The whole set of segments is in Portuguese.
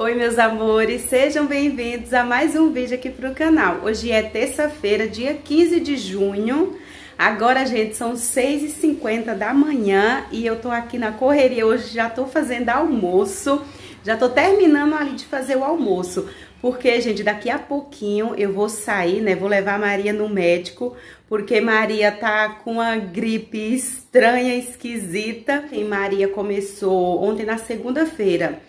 Oi meus amores, sejam bem-vindos a mais um vídeo aqui pro canal. Hoje é terça-feira, dia 15 de junho. Agora, gente, são 6h50 da manhã e eu tô aqui na correria. Hoje já tô fazendo almoço, já tô terminando ali de fazer o almoço. Porque, gente, daqui a pouquinho eu vou sair, né? Vou levar a Maria no médico, porque Maria tá com uma gripe estranha, esquisita. E Maria começou ontem na segunda-feira.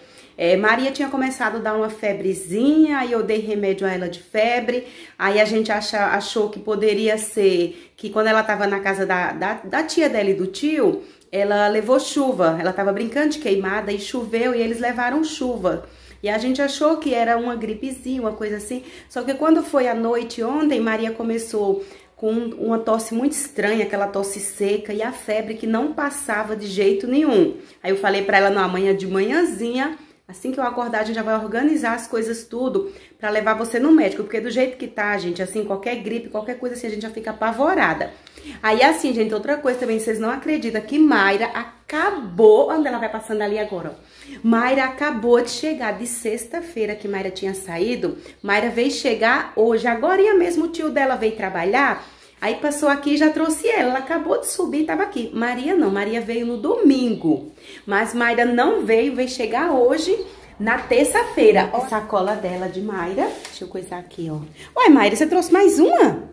É, Maria tinha começado a dar uma febrezinha, aí eu dei remédio a ela de febre. Aí a gente acha, achou que poderia ser que quando ela tava na casa da, da, da tia dela e do tio, ela levou chuva. Ela tava brincando de queimada e choveu e eles levaram chuva. E a gente achou que era uma gripezinha, uma coisa assim. Só que quando foi à noite ontem, Maria começou com uma tosse muito estranha, aquela tosse seca e a febre que não passava de jeito nenhum. Aí eu falei para ela, não, amanhã de manhãzinha Assim que eu acordar, a gente já vai organizar as coisas tudo para levar você no médico, porque do jeito que tá, gente, assim, qualquer gripe, qualquer coisa assim, a gente já fica apavorada. Aí assim, gente, outra coisa também, vocês não acreditam que Mayra acabou, onde ela vai passando ali agora. Mayra acabou de chegar de sexta-feira que Mayra tinha saído, Mayra veio chegar hoje, agora mesmo o tio dela veio trabalhar, Aí passou aqui e já trouxe ela. Ela acabou de subir e estava aqui. Maria não, Maria veio no domingo. Mas Mayra não veio, veio chegar hoje, na terça-feira. A sacola dela de Mayra. Deixa eu coisar aqui, ó. Ué, Mayra, você trouxe mais uma?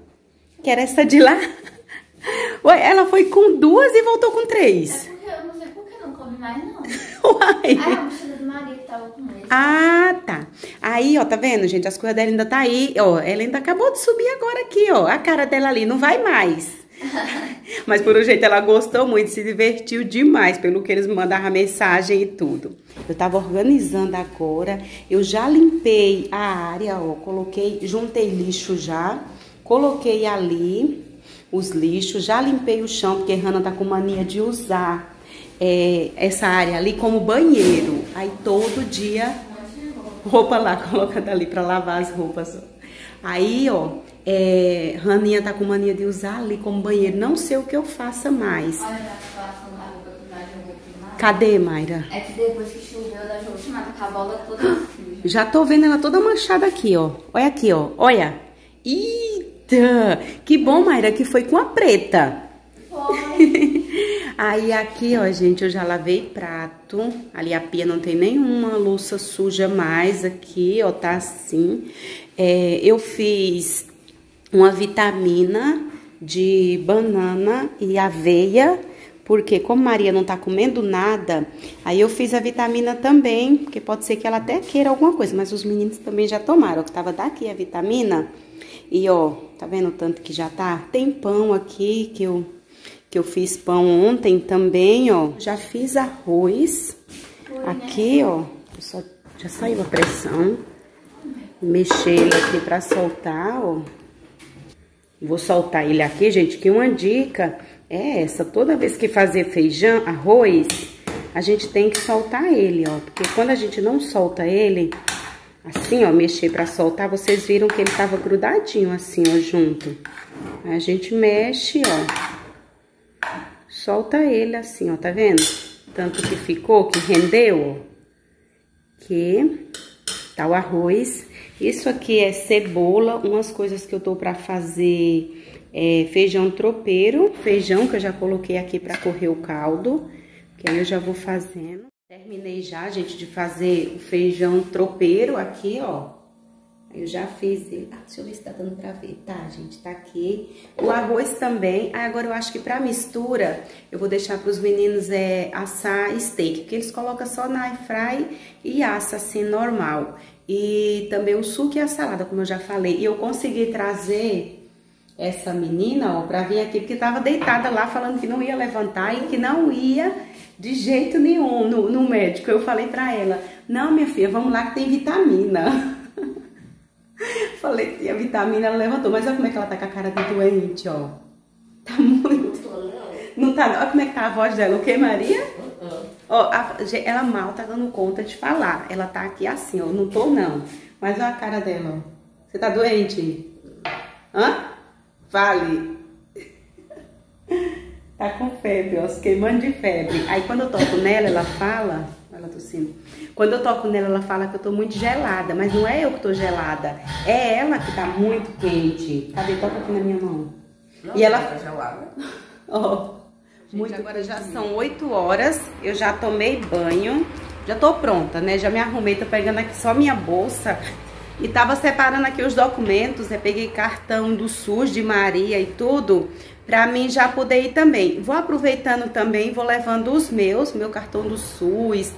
Que era essa de lá? Ué, ela foi com duas e voltou com três. É porque eu não sei por que não come mais, não. Uai. Ah, a mochila de Maria que tava com ele. Ah, tá. Aí, ó, tá vendo, gente? As coisas dela ainda tá aí, ó. Ela ainda acabou de subir agora aqui, ó. A cara dela ali não vai mais. Mas por um jeito ela gostou muito, se divertiu demais, pelo que eles mandaram a mensagem e tudo. Eu tava organizando agora, eu já limpei a área, ó, coloquei, juntei lixo já, coloquei ali os lixos, já limpei o chão, porque a Hanna tá com mania de usar é, essa área ali como banheiro. Aí todo dia, roupa lá, colocando ali para lavar as roupas. Aí, ó, é, Raninha tá com mania de usar ali como banheiro. Não sei o que eu faça mais. Cadê, Mayra? É que depois que choveu da última, tá com a bola toda suja. Já tô vendo ela toda manchada aqui, ó. Olha aqui, ó. Olha. Eita! Que bom, Mayra, que foi com a preta. Foi. Aí aqui, ó, gente, eu já lavei prato. Ali a pia não tem nenhuma louça suja mais aqui, ó, tá assim. É, eu fiz uma vitamina de banana e aveia, porque como Maria não tá comendo nada, aí eu fiz a vitamina também, porque pode ser que ela até queira alguma coisa, mas os meninos também já tomaram, que tava daqui a vitamina. E ó, tá vendo o tanto que já tá? Tem pão aqui que eu que eu fiz pão ontem também, ó. Já fiz arroz. Aqui, ó, só, já saiu a pressão. Mexer ele aqui pra soltar, ó. Vou soltar ele aqui, gente, que uma dica é essa. Toda vez que fazer feijão, arroz, a gente tem que soltar ele, ó. Porque quando a gente não solta ele, assim, ó, mexer pra soltar, vocês viram que ele tava grudadinho assim, ó, junto. Aí a gente mexe, ó. Solta ele assim, ó, tá vendo? Tanto que ficou, que rendeu, ó. Que tá o arroz. Isso aqui é cebola, umas coisas que eu tô pra fazer é, feijão tropeiro. Feijão que eu já coloquei aqui pra correr o caldo, que aí eu já vou fazendo. Terminei já, gente, de fazer o feijão tropeiro aqui, ó. Eu já fiz ele. Ah, deixa eu ver se tá dando pra ver. Tá, gente, tá aqui. O arroz também. Ah, agora eu acho que pra mistura, eu vou deixar pros meninos é, assar steak. Porque eles colocam só na fry e assa assim, normal. E também o suco e a salada, como eu já falei. E eu consegui trazer essa menina, ó, pra vir aqui, porque tava deitada lá falando que não ia levantar e que não ia de jeito nenhum no, no médico. Eu falei pra ela, não, minha filha, vamos lá que tem vitamina. Falei que tinha vitamina, ela levantou. Mas olha como é que ela tá com a cara de doente, ó. Tá muito. Não tá, olha como é que tá a voz dela. O que, Maria? Ó, a- ela mal tá dando conta de falar. Ela tá aqui assim, ó. Não tô, não. Mas olha a cara dela, ó. Você tá doente? Hã? Fale. Tá com febre, ó. Se queimando de febre. Aí quando eu toco nela, ela fala. Ela tossindo. Quando eu toco nela, ela fala que eu tô muito gelada, mas não é eu que tô gelada, é ela que tá muito quente. Cadê? Toca aqui na minha mão. Não, e ela. tá gelada. Ó, muito agora já são 8 horas, eu já tomei banho, já tô pronta, né? Já me arrumei, tô pegando aqui só minha bolsa e tava separando aqui os documentos, né? Peguei cartão do SUS de Maria e tudo, pra mim já poder ir também. Vou aproveitando também, vou levando os meus, meu cartão do SUS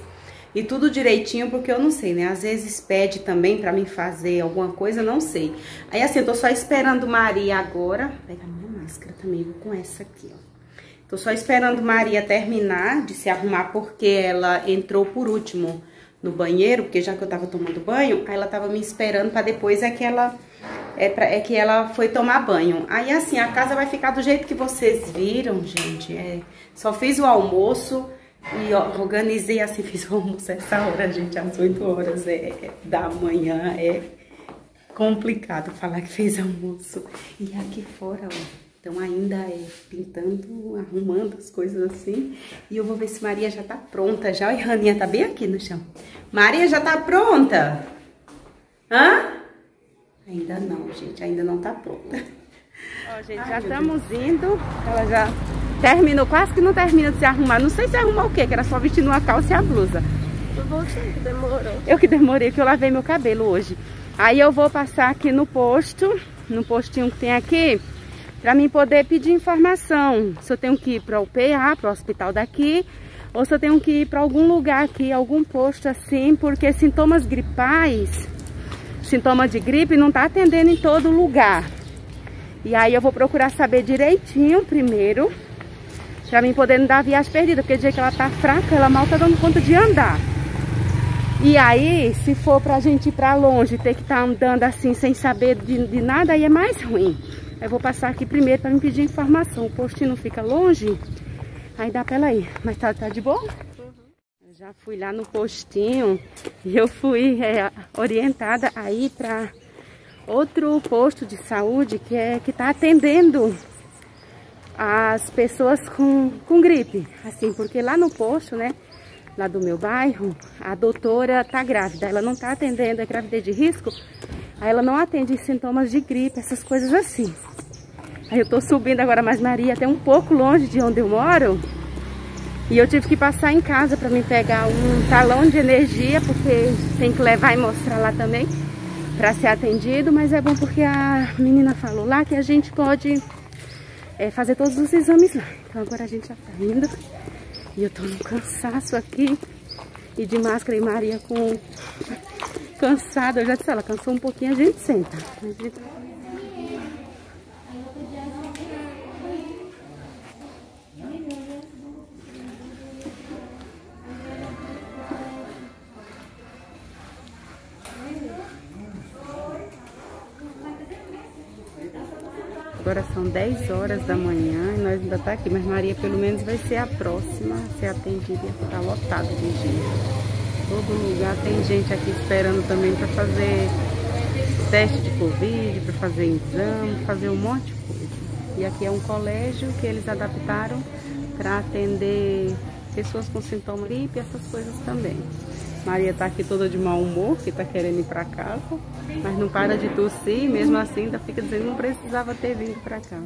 e tudo direitinho, porque eu não sei, né? Às vezes pede também pra mim fazer alguma coisa, não sei. Aí assim, eu tô só esperando Maria agora. Vou pegar minha máscara também, vou com essa aqui, ó. Tô só esperando Maria terminar de se arrumar, porque ela entrou por último no banheiro, porque já que eu tava tomando banho, aí ela tava me esperando para depois é que ela é, pra, é que ela foi tomar banho. Aí assim, a casa vai ficar do jeito que vocês viram, gente. É, só fiz o almoço e ó, organizei assim, fiz o almoço essa hora, gente, às 8 horas é, é, da manhã. É complicado falar que fez almoço. E aqui fora, ó. Então ainda é pintando, arrumando as coisas assim. E eu vou ver se Maria já tá pronta já. E Raninha tá bem aqui no chão. Maria já tá pronta? Hã? Ainda não, gente. Ainda não tá pronta. Ó, gente, Ai, já estamos indo. Ela já terminou, quase que não termina de se arrumar. Não sei se arrumar o quê, que era só vestindo uma calça e a blusa. Você que demorou. Eu que demorei, que eu lavei meu cabelo hoje. Aí eu vou passar aqui no posto, no postinho que tem aqui para mim poder pedir informação. Se eu tenho que ir para o PA, para o hospital daqui, ou se eu tenho que ir para algum lugar aqui, algum posto assim, porque sintomas gripais, sintoma de gripe não tá atendendo em todo lugar. E aí eu vou procurar saber direitinho primeiro, para mim poder não dar viagem perdida, porque o dia que ela tá fraca, ela mal tá dando conta de andar. E aí, se for pra gente ir pra longe, ter que estar tá andando assim, sem saber de, de nada, aí é mais ruim. Eu vou passar aqui primeiro para me pedir informação. O postinho não fica longe, aí dá pra ela ir. Mas tá, tá de boa? Uhum. Já fui lá no postinho e eu fui é, orientada a ir para outro posto de saúde que é que tá atendendo as pessoas com, com gripe. Assim, porque lá no posto, né, lá do meu bairro, a doutora tá grávida. Ela não tá atendendo a gravidez de risco, Aí ela não atende sintomas de gripe, essas coisas assim. Aí eu tô subindo agora mais Maria, até um pouco longe de onde eu moro. E eu tive que passar em casa para me pegar um talão de energia, porque tem que levar e mostrar lá também para ser atendido. Mas é bom porque a menina falou lá que a gente pode é, fazer todos os exames lá. Então agora a gente já tá indo. E eu tô no cansaço aqui. E de máscara e Maria com cansada. Eu já disse, ela cansou um pouquinho, a gente senta. A gente... horas da manhã e nós ainda tá aqui, mas Maria pelo menos vai ser a próxima a ser atendida ficar lotado de gente. Todo lugar tem gente aqui esperando também para fazer teste de Covid, para fazer exame, fazer um monte de coisa. E aqui é um colégio que eles adaptaram para atender pessoas com sintoma gripe, essas coisas também. Maria tá aqui toda de mau humor, que tá querendo ir para casa, mas não para de tossir, mesmo assim ainda fica dizendo que não precisava ter vindo para cá.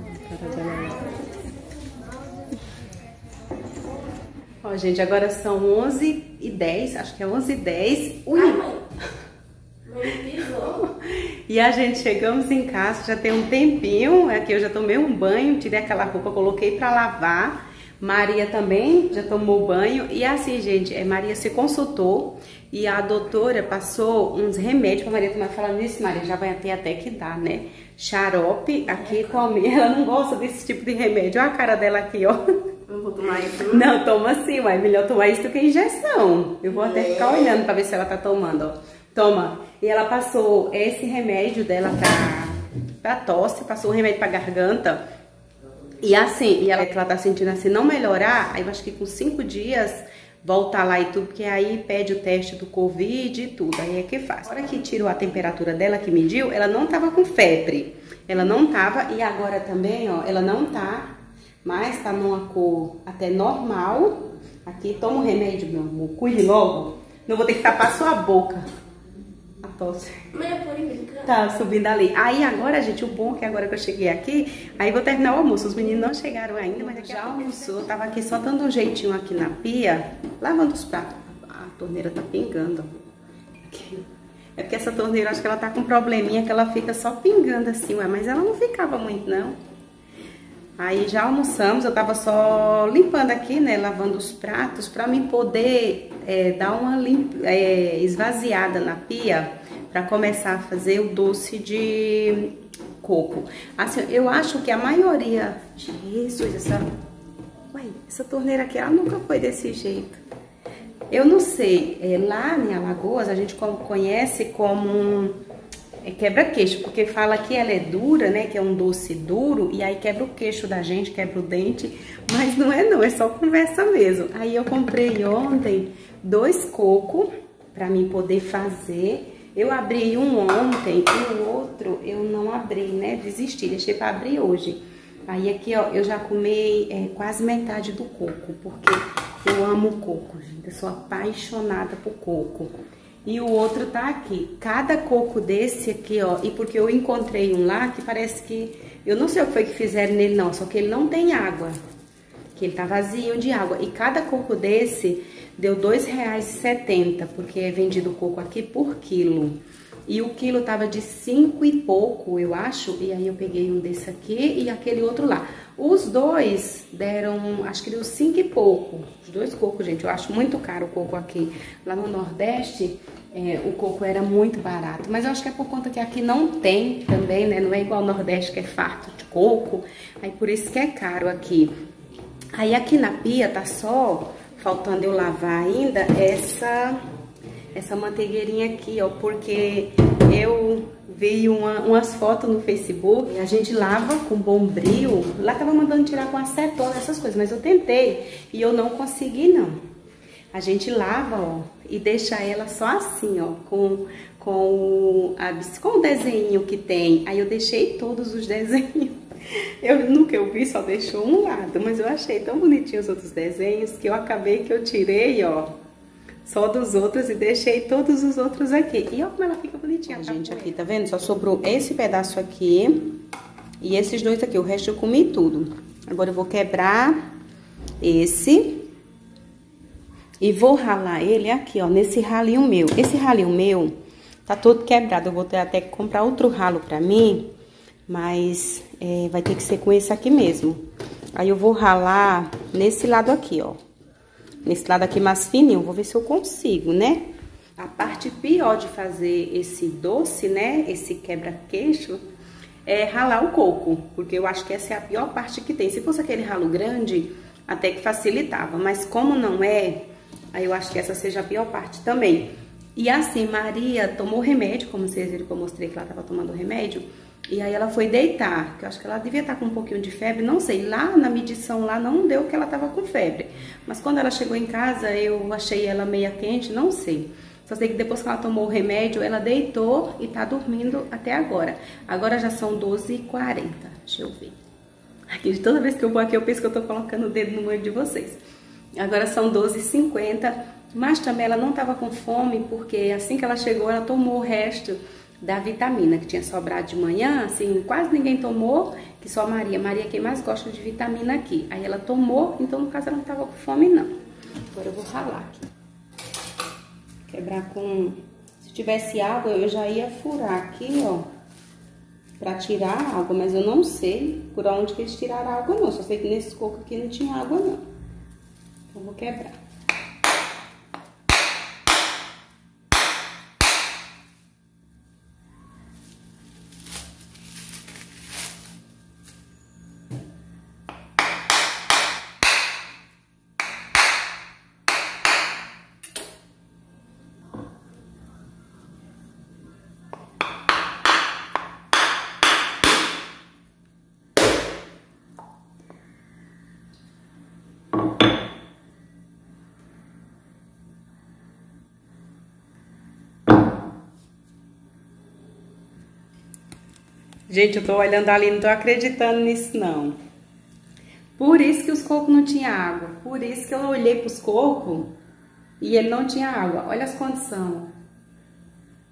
Ó, gente, agora são 11 e 10, acho que é 11 e 10. Ui! e a gente chegamos em casa, já tem um tempinho, aqui eu já tomei um banho, tirei aquela roupa, coloquei pra lavar. Maria também já tomou banho. E assim, gente, é, Maria se consultou e a doutora passou uns remédios pra Maria tomar. Falando nisso, Maria, já vai ter até que dar, né? Xarope aqui com a minha. Ela não gosta desse tipo de remédio. Olha a cara dela aqui, ó. Eu vou tomar isso? Não, toma sim, mas melhor tomar isso do que injeção. Eu vou é. até ficar olhando pra ver se ela tá tomando, ó. Toma. E ela passou esse remédio dela pra, pra tosse, passou o remédio pra garganta. E assim, e ela, ela tá sentindo assim, não melhorar, aí eu acho que com cinco dias voltar lá e tudo, porque aí pede o teste do Covid e tudo, aí é que faz. Na hora que tirou a temperatura dela, que mediu, ela não tava com febre. Ela não tava, e agora também, ó, ela não tá mas tá numa cor até normal. Aqui, toma o remédio, meu amor, cuide logo. Não vou ter que tapar sua boca. A tosse. Tá subindo ali. Aí agora, gente, o bom é que agora que eu cheguei aqui, aí vou terminar o almoço. Os meninos não chegaram ainda, mas já almoçou. Eu tava aqui só dando um jeitinho aqui na pia, lavando os pratos. A torneira tá pingando. Aqui. É porque essa torneira, acho que ela tá com um probleminha que ela fica só pingando assim, ué, mas ela não ficava muito, não. Aí já almoçamos, eu tava só limpando aqui, né, lavando os pratos, pra mim poder é, dar uma limpa, é, esvaziada na pia, pra começar a fazer o doce de coco. Assim, eu acho que a maioria... Jesus, essa... Ué, essa torneira aqui, ela nunca foi desse jeito. Eu não sei, é, lá em Alagoas a gente conhece como é, quebra-queixo, porque fala que ela é dura, né, que é um doce duro, e aí quebra o queixo da gente, quebra o dente, mas não é não, é só conversa mesmo. Aí eu comprei ontem dois cocos para mim poder fazer. Eu abri um ontem e o outro eu não abri, né, desisti, deixei para abrir hoje. Aí aqui, ó, eu já comi é, quase metade do coco, porque eu amo coco, gente. Eu sou apaixonada por coco. E o outro tá aqui. Cada coco desse aqui, ó, e porque eu encontrei um lá que parece que... Eu não sei o que foi que fizeram nele, não. Só que ele não tem água. Que ele tá vazio de água. E cada coco desse deu R$ 2,70, porque é vendido coco aqui por quilo. E o quilo tava de cinco e pouco, eu acho. E aí eu peguei um desse aqui e aquele outro lá. Os dois deram, acho que deu cinco e pouco. Os dois cocos, gente. Eu acho muito caro o coco aqui. Lá no Nordeste, é, o coco era muito barato. Mas eu acho que é por conta que aqui não tem também, né? Não é igual ao Nordeste que é farto de coco. Aí por isso que é caro aqui. Aí aqui na pia tá só faltando eu lavar ainda essa essa manteigueirinha aqui, ó, porque eu vi uma, umas fotos no Facebook, a gente lava com bombril, lá tava mandando tirar com acetona, essas coisas, mas eu tentei e eu não consegui não. A gente lava, ó, e deixa ela só assim, ó, com, com, a, com o desenho que tem. Aí eu deixei todos os desenhos. Eu nunca eu vi, só deixou um lado, mas eu achei tão bonitinho os outros desenhos que eu acabei que eu tirei, ó, só dos outros e deixei todos os outros aqui. E olha como ela fica bonitinha. Tá gente, aqui, tá vendo? Só sobrou esse pedaço aqui e esses dois aqui. O resto eu comi tudo. Agora eu vou quebrar esse e vou ralar ele aqui, ó, nesse ralinho meu. Esse ralinho meu tá todo quebrado. Eu vou ter até que comprar outro ralo pra mim, mas é, vai ter que ser com esse aqui mesmo. Aí eu vou ralar nesse lado aqui, ó. Nesse lado aqui mais fininho, vou ver se eu consigo, né? A parte pior de fazer esse doce, né, esse quebra-queixo, é ralar o coco, porque eu acho que essa é a pior parte que tem. Se fosse aquele ralo grande, até que facilitava, mas como não é, aí eu acho que essa seja a pior parte também. E assim, Maria tomou remédio, como vocês viram que eu mostrei que ela estava tomando remédio, e aí ela foi deitar, que eu acho que ela devia estar com um pouquinho de febre, não sei, lá na medição lá não deu que ela estava com febre. Mas quando ela chegou em casa, eu achei ela meia quente, não sei. Só sei que depois que ela tomou o remédio, ela deitou e tá dormindo até agora. Agora já são 12h40, deixa eu ver. Aqui, toda vez que eu vou aqui, eu penso que eu tô colocando o dedo no olho de vocês. Agora são 12h50, mas também ela não tava com fome, porque assim que ela chegou, ela tomou o resto da vitamina que tinha sobrado de manhã, assim, quase ninguém tomou, que só a Maria. Maria é quem mais gosta de vitamina aqui. Aí ela tomou, então no caso ela não tava com fome não. Agora eu vou ralar aqui. Quebrar com... Se tivesse água, eu já ia furar aqui, ó. Pra tirar a água, mas eu não sei por onde que eles tiraram a água não. Só sei que nesse coco aqui não tinha água não. Então eu vou quebrar. Gente, eu tô olhando ali, não tô acreditando nisso, não. Por isso que os cocos não tinham água. Por isso que eu olhei pros cocos E ele não tinha água. Olha as condições.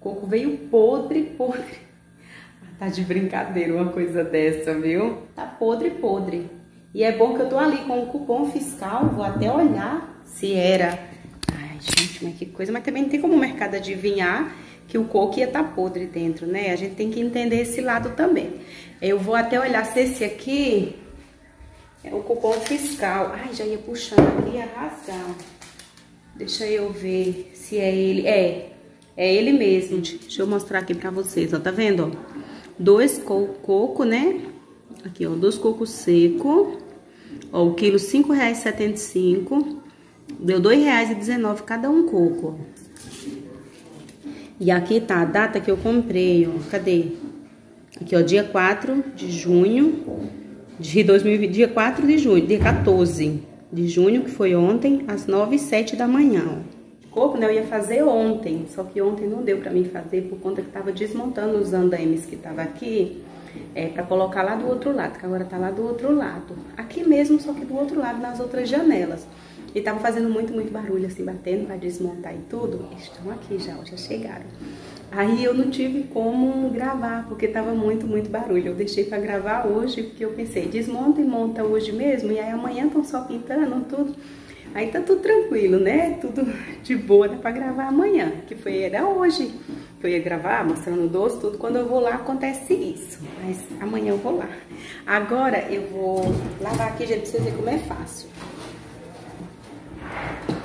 O coco veio podre, podre. Tá de brincadeira uma coisa dessa, viu? Tá podre, podre. E é bom que eu tô ali com o cupom fiscal, vou até olhar se era... Ai, gente, mas que coisa. Mas também não tem como o mercado adivinhar que o coco ia estar tá podre dentro, né? A gente tem que entender esse lado também. Eu vou até olhar se esse aqui é o cupom fiscal. Ai, já ia puxando aqui, ia rasgar. Deixa eu ver se é ele. É, é ele mesmo. Deixa eu mostrar aqui pra vocês, ó. Tá vendo, ó? Dois co coco, né? Aqui, ó. Dois cocos seco. Ó, o quilo R$ 5,75. Deu R$ 2,19 cada um coco, ó. E aqui tá a data que eu comprei, ó. Cadê? Aqui, ó, dia 4 de junho de 2020, dia 4 de junho, dia 14 de junho, que foi ontem, às 9 e 7 da manhã, ó. Coco, né, eu ia fazer ontem, só que ontem não deu pra mim fazer por conta que tava desmontando os andames que tava aqui, é, pra colocar lá do outro lado, que agora tá lá do outro lado. Aqui mesmo, só que do outro lado, nas outras janelas. E tava fazendo muito, muito barulho, assim, batendo pra desmontar e tudo. Estão aqui já, já chegaram. Aí eu não tive como gravar, porque tava muito, muito barulho. Eu deixei para gravar hoje, porque eu pensei, desmonta e monta hoje mesmo, e aí amanhã estão só pintando tudo. Aí tá tudo tranquilo, né? Tudo de boa, dá pra gravar amanhã, que foi, era hoje que eu ia gravar, mostrando o doce, tudo. Quando eu vou lá, acontece isso. Mas amanhã eu vou lá. Agora eu vou lavar aqui, gente, pra vocês verem como é fácil. Thank you.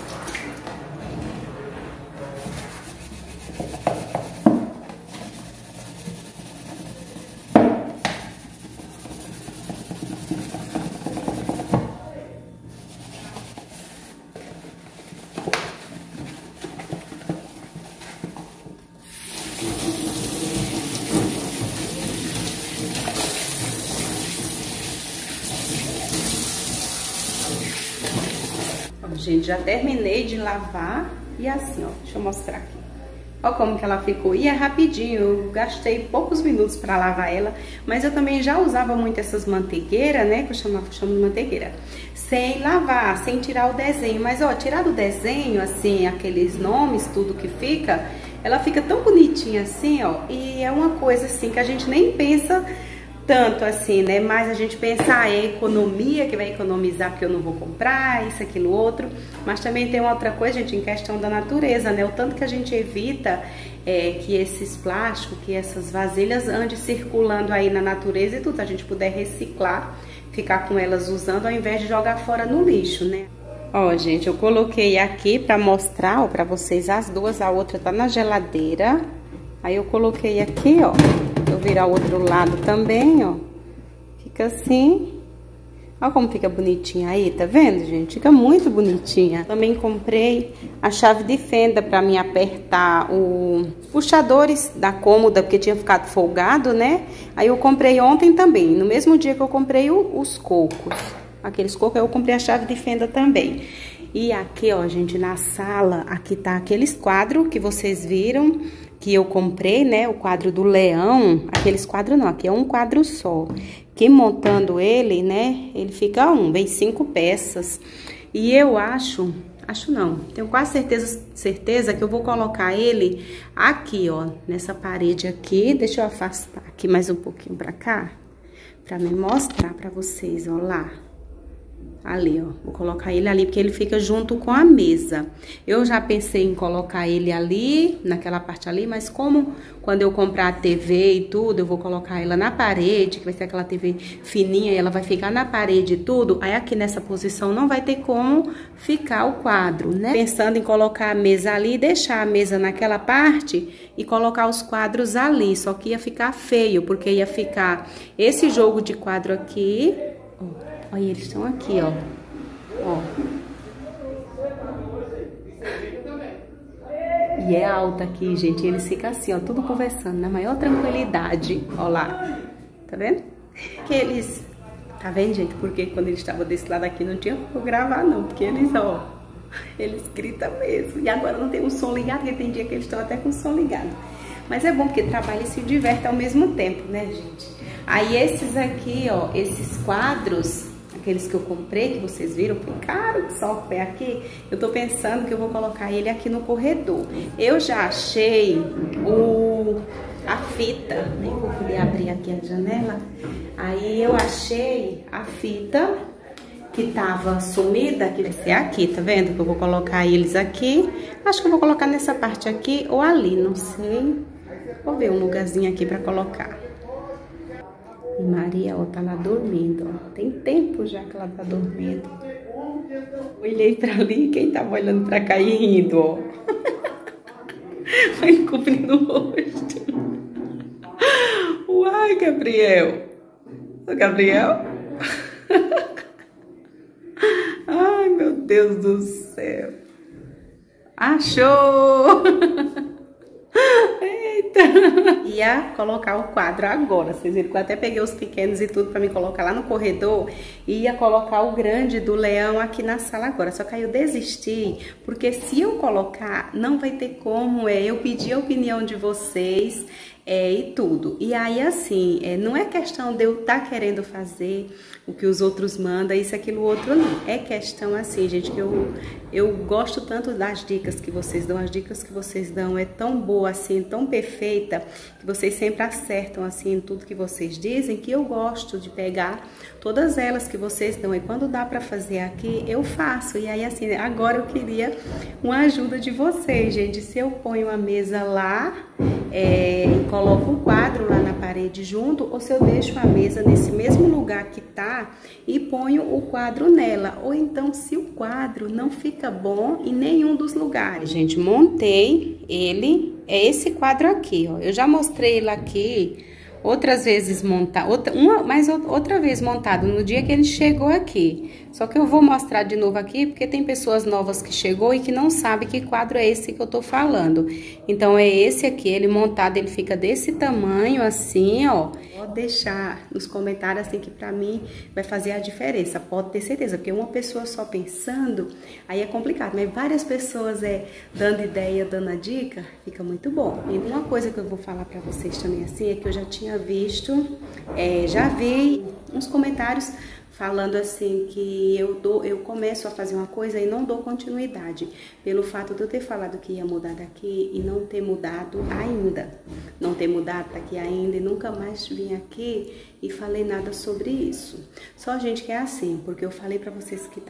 Gente, já terminei de lavar e assim, ó, deixa eu mostrar aqui. Ó como que ela ficou. E é rapidinho, eu gastei poucos minutos para lavar ela, mas eu também já usava muito essas manteigueiras, né, que eu chamo, chamo de manteigueira, sem lavar, sem tirar o desenho. Mas, ó, tirar do desenho, assim, aqueles nomes, tudo que fica, ela fica tão bonitinha assim, ó, e é uma coisa assim que a gente nem pensa tanto assim, né? Mas a gente pensa, ah, é economia que vai economizar porque eu não vou comprar, isso, aquilo, outro. Mas também tem uma outra coisa, gente, em questão da natureza, né? O tanto que a gente evita é, que esses plásticos, que essas vasilhas andem circulando aí na natureza e tudo. A gente puder reciclar, ficar com elas usando ao invés de jogar fora no lixo, né? Ó, gente, eu coloquei aqui pra mostrar, ó, pra vocês as duas. A outra tá na geladeira. Aí eu coloquei aqui, ó virar o outro lado também, ó. Fica assim. Olha como fica bonitinha aí, tá vendo, gente? Fica muito bonitinha. Também comprei a chave de fenda pra me apertar os puxadores da cômoda, porque tinha ficado folgado, né? Aí eu comprei ontem também, no mesmo dia que eu comprei o, os cocos. Aqueles cocos, eu comprei a chave de fenda também. E aqui, ó, gente, na sala, aqui tá aqueles quadros que vocês viram que eu comprei, né, o quadro do leão, aqueles quadros não, aqui é um quadro só. Que montando ele, né, ele fica um, vem cinco peças. E eu acho, acho não, tenho quase certeza, certeza que eu vou colocar ele aqui, ó, nessa parede aqui. Deixa eu afastar aqui mais um pouquinho pra cá, pra me mostrar pra vocês, ó, lá. Ali, ó. Vou colocar ele ali, porque ele fica junto com a mesa. Eu já pensei em colocar ele ali, naquela parte ali, mas como quando eu comprar a TV e tudo, eu vou colocar ela na parede, que vai ser aquela TV fininha, e ela vai ficar na parede e tudo, aí aqui nessa posição não vai ter como ficar o quadro, né? Pensando em colocar a mesa ali, deixar a mesa naquela parte e colocar os quadros ali, só que ia ficar feio, porque ia ficar esse jogo de quadro aqui, ó Olha, eles estão aqui, ó. Ó. E é alta aqui, gente. Eles ficam assim, ó, tudo conversando, na maior tranquilidade. Ó lá. Tá vendo? Que eles... Tá vendo, gente? Porque quando eles estavam desse lado aqui, não tinha como gravar, não. Porque eles, ó... Eles gritam mesmo. E agora não tem o som ligado, porque tem dia que eles estão até com o som ligado. Mas é bom porque trabalha e se diverte ao mesmo tempo, né, gente? Aí esses aqui, ó, esses quadros aqueles que eu comprei, que vocês viram, foi caro que só o pé aqui. Eu tô pensando que eu vou colocar ele aqui no corredor. Eu já achei o a fita, nem vou poder abrir aqui a janela. Aí eu achei a fita que tava sumida, que vai ser aqui, tá vendo? Que eu vou colocar eles aqui. Acho que eu vou colocar nessa parte aqui ou ali, não sei. Vou ver um lugarzinho aqui pra colocar. E Maria, ó, tá lá dormindo, ó. Tem tempo já que ela tá dormindo. Olhei pra ali, quem tava olhando pra cá e rindo, ó. Vai cobrindo o rosto. Uai, Gabriel. Gabriel? Ai, meu Deus do céu. Achou! Eita! Ia colocar o quadro agora. Vocês viram que eu até peguei os pequenos e tudo para me colocar lá no corredor. E ia colocar o grande do leão aqui na sala agora. Só que aí eu desisti, porque se eu colocar, não vai ter como. É, eu pedi a opinião de vocês é, e tudo. E aí, assim, é, não é questão de eu estar tá querendo fazer o que os outros mandam, isso, aquilo, outro, não. É questão, assim, gente, que eu, eu gosto tanto das dicas que vocês dão, as dicas que vocês dão é tão boa, assim, tão perfeita, que vocês sempre acertam, assim, em tudo que vocês dizem, que eu gosto de pegar todas elas que vocês dão. E quando dá para fazer aqui, eu faço. E aí, assim, agora eu queria uma ajuda de vocês, gente. Se eu ponho a mesa lá, é, coloco um quadro lá na parede junto ou se eu deixo a mesa nesse mesmo lugar que tá e ponho o quadro nela. Ou então, se o quadro não fica bom em nenhum dos lugares. Gente, montei ele, é esse quadro aqui, ó. Eu já mostrei ele aqui outras vezes montado, outra, uma, mais outra vez montado no dia que ele chegou aqui. Só que eu vou mostrar de novo aqui, porque tem pessoas novas que chegou e que não sabe que quadro é esse que eu tô falando. Então, é esse aqui, ele montado, ele fica desse tamanho, assim, ó. Pode deixar nos comentários, assim, que pra mim vai fazer a diferença. Pode ter certeza, porque uma pessoa só pensando, aí é complicado. Mas várias pessoas é dando ideia, dando a dica, fica muito bom. E uma coisa que eu vou falar pra vocês também, assim, é que eu já tinha visto, é, já vi uns comentários falando assim que eu dou, eu começo a fazer uma coisa e não dou continuidade, pelo fato de eu ter falado que ia mudar daqui e não ter mudado ainda, não ter mudado daqui ainda e nunca mais vim aqui e falei nada sobre isso. Só gente que é assim, porque eu falei para vocês que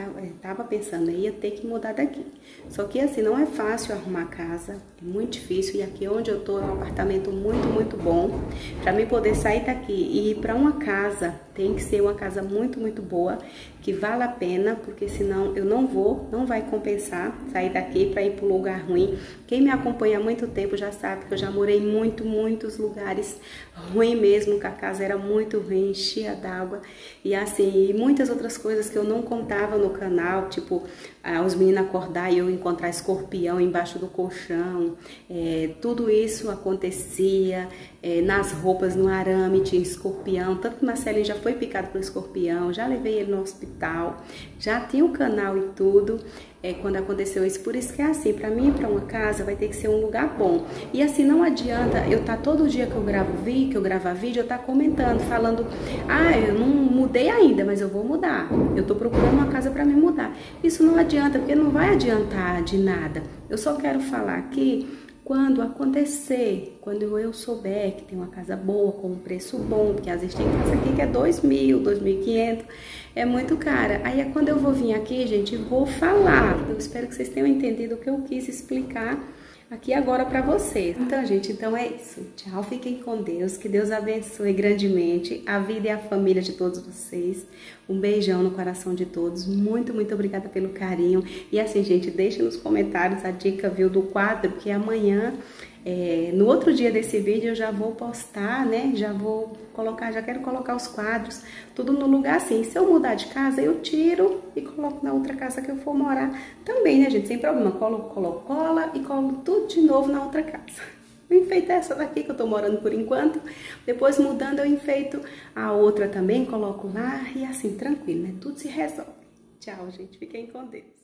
tava pensando, ia ter que mudar daqui. Só que assim, não é fácil arrumar casa, é muito difícil e aqui onde eu tô é um apartamento muito, muito bom. Para mim poder sair daqui e ir para uma casa, tem que ser uma casa muito, muito boa, que vale a pena, porque senão eu não vou, não vai compensar sair daqui para ir para um lugar ruim. Quem me acompanha há muito tempo já sabe que eu já morei muito, muitos lugares ruim mesmo, que a casa era muito ruim, enchia d'água. E assim, e muitas outras coisas que eu não contava no canal, tipo ah, os meninos acordar e eu encontrar escorpião embaixo do colchão, é, tudo isso acontecia, é, nas roupas, no arame tinha escorpião, tanto que Marcelinho já foi picado por escorpião, já levei ele no hospital, já tinha o canal e tudo, é, quando aconteceu isso, por isso que é assim, para mim para uma casa vai ter que ser um lugar bom, e assim não adianta eu estar tá, todo dia que eu gravo vídeo, que eu gravar vídeo, eu estar tá comentando, falando, ah, eu não mudei ainda, mas eu vou mudar, eu tô procurando uma casa para me mudar, isso não adianta, porque não vai adiantar de nada, eu só quero falar aqui quando acontecer, quando eu souber que tem uma casa boa, com um preço bom, porque às vezes tem casa aqui que é dois mil, dois mil e quinhentos, é muito cara. Aí é quando eu vou vir aqui, gente, vou falar. Eu espero que vocês tenham entendido o que eu quis explicar aqui agora para vocês. Então, gente, então é isso. Tchau, fiquem com Deus. Que Deus abençoe grandemente a vida e a família de todos vocês. Um beijão no coração de todos. Muito, muito obrigada pelo carinho. E assim, gente, deixe nos comentários a dica, viu, do quadro, que amanhã é, no outro dia desse vídeo eu já vou postar, né? Já vou colocar, já quero colocar os quadros, tudo no lugar assim. Se eu mudar de casa, eu tiro e coloco na outra casa que eu for morar também, né, gente? Sem problema. Colo, colo, cola e colo tudo de novo na outra casa. Eu enfeito essa daqui que eu tô morando por enquanto. Depois, mudando, eu enfeito a outra também, coloco lá e assim, tranquilo, né? Tudo se resolve. Tchau, gente. Fiquem com Deus.